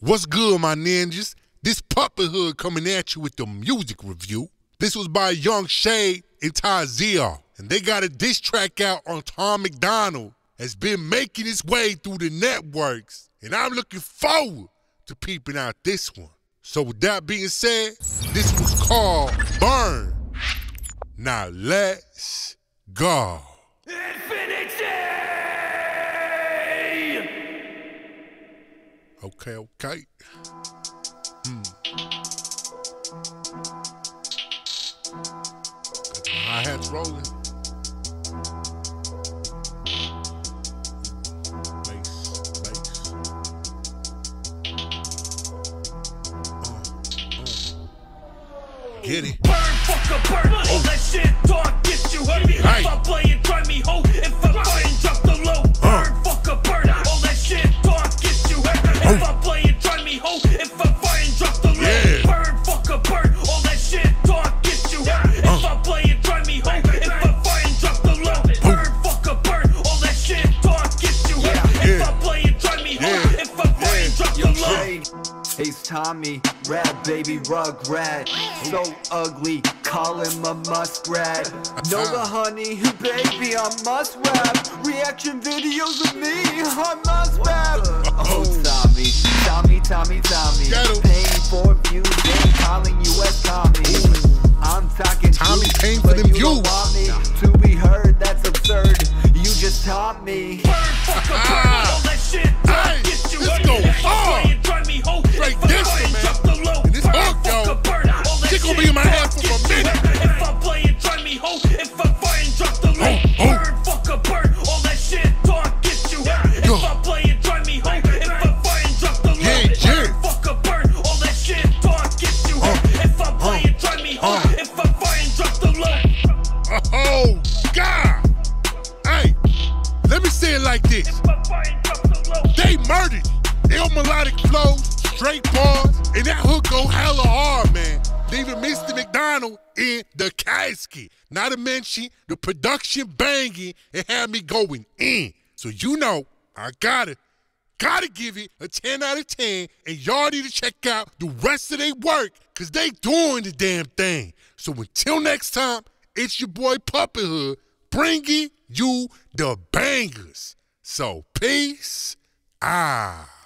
What's good, my ninjas? This Puppet Hood coming at you with the music review. This was by Young Shade and Thai Zeo, and they got a diss track out on Tom MacDonald. Has been making its way through the networks, and I'm looking forward to peeping out this one. So with that being said, this was called Burn. Now let's go. Okay, okay. Hmm. Got the hi-hats rolling. Bass, bass. Uh, uh. Get it. Burn, fuck a burn. All that shit talk Ace Tommy, rap baby rugrat. So ugly, call him a muskrat. Know the uh-huh. honey, baby, I must rap. Reaction videos of me, I must rap. Oh, Tommy, Tommy, Tommy, Tommy. Paying for views, ain't calling you as Tommy. I'm talking Tommy came for them you don't views. want me to be heard, that's absurd. You just taught me. Ah. Oh, God. Hey, let me say it like this. They murdered. Ill melodic flow, straight bars, and that hook go hella hard, man. Leaving Mr. MacDonald in the casket. Not to mention the production banging and had me going in. So you know, I gotta, gotta give it a 10 out of 10, and y'all need to check out the rest of their work, cause they doing the damn thing. So until next time, it's your boy Puppet Hood, bringing you the bangers. So peace. Ah.